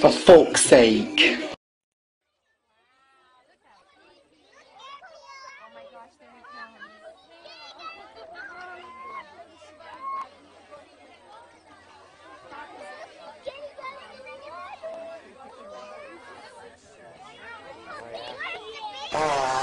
For fuck's sake. Oh.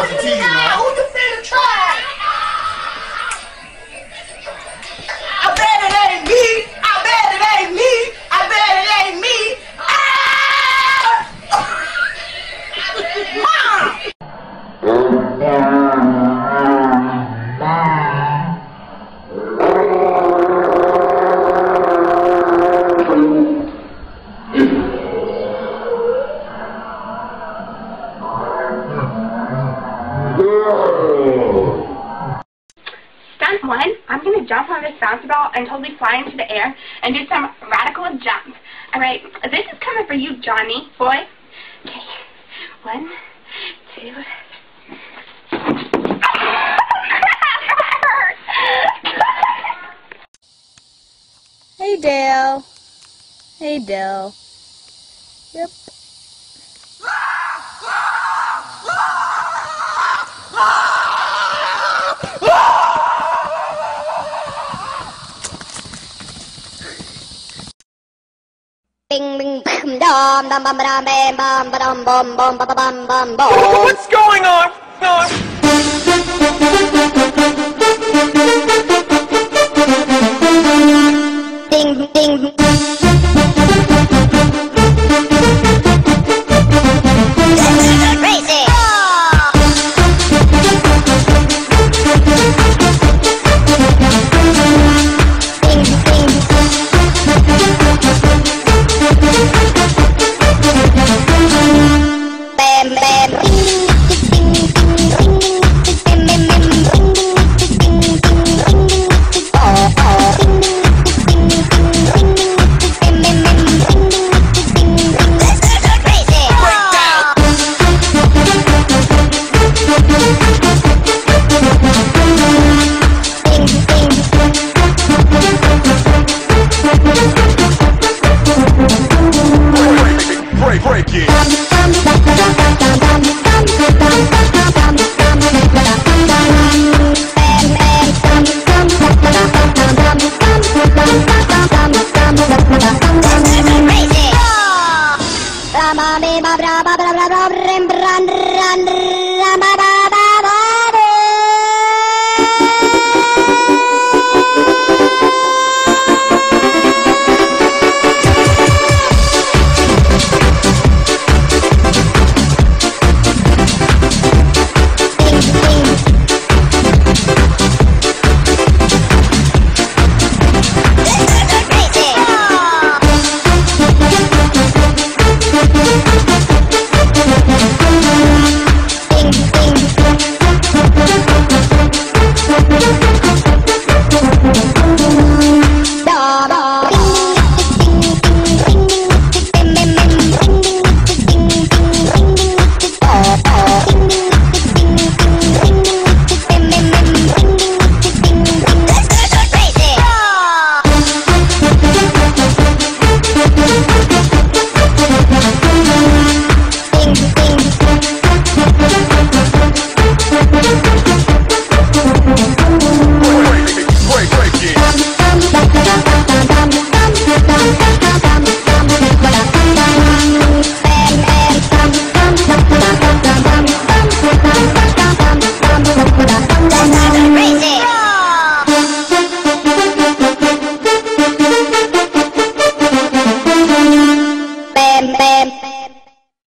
Washington. jump on this bouncy ball and totally fly into the air and do some radical jump. All right, this is coming for you, Johnny, boy. Okay, one, two. hey, Dale. Hey, Dale. Yep. What's going on? Ding, ding.